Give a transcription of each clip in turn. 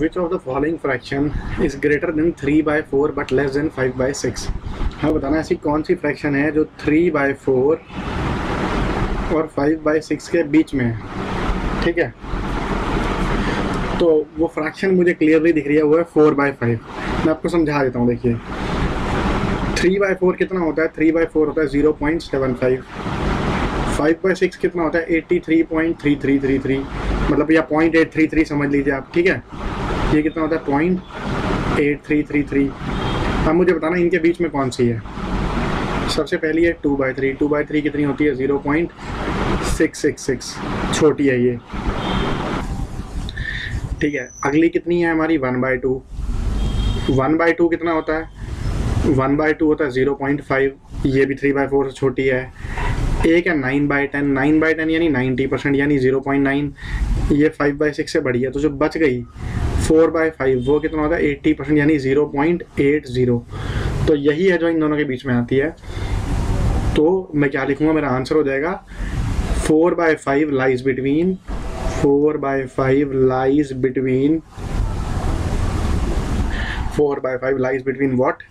which of the following fraction is greater than 3 by 4 but less than 5 by 6 हाँ बताना ऐसी कौन सी fraction है जो 3 by 4 और 5 by 6 के बीच में है? ठीक है? तो वो फ्रैक्शन मुझे क्लियरली दिख रही है, वो है 4 बाय फाइव मैं आपको समझा देता हूँ, देखिए। 3 बाय फोर कितना होता है? 3 बाय फोर होता है 0.75 5 बाई सिक्स कितना होता है? 83.3333 मतलब या पॉइंट एट थ्री थ्री समझ लीजिए आप, ठीक है? ये कितना होता है? Point eight three three three अब मुझे बताना, इनके बीच में कौन सी है? सबसे पहली है two by three two by three कितनी होती है? Zero point six six six छोटी है ये। ठीक है, अगली कितनी है हमारी? One by two one by two कितना होता है? वन बाई टू होता है ज़ीरो पॉइंट फाइव ये भी थ्री बाई फोर से छोटी है। एक है nine by ten nine by ten यानी नाइन्टी परसेंट यानी ज़ीरो पॉइंट नाइन ये फाइव बाई सिक्स से बढ़ी है तो जो बच गई फोर बाई फाइव वो कितना होता है? एट्टी परसेंट यानी ज़ीरो पॉइंट एट ज़ीरो तो यही है जो इन दोनों के बीच में आती है। तो मैं क्या लिखूँगा? मेरा आंसर हो जाएगा four by five lies between four by five lies between four by five lies between what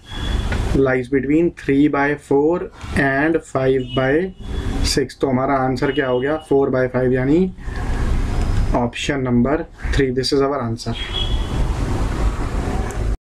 lies between three by four and five by six तो हमारा आंसर क्या हो गया? फोर बाई फाइव यानी option number three this is our answer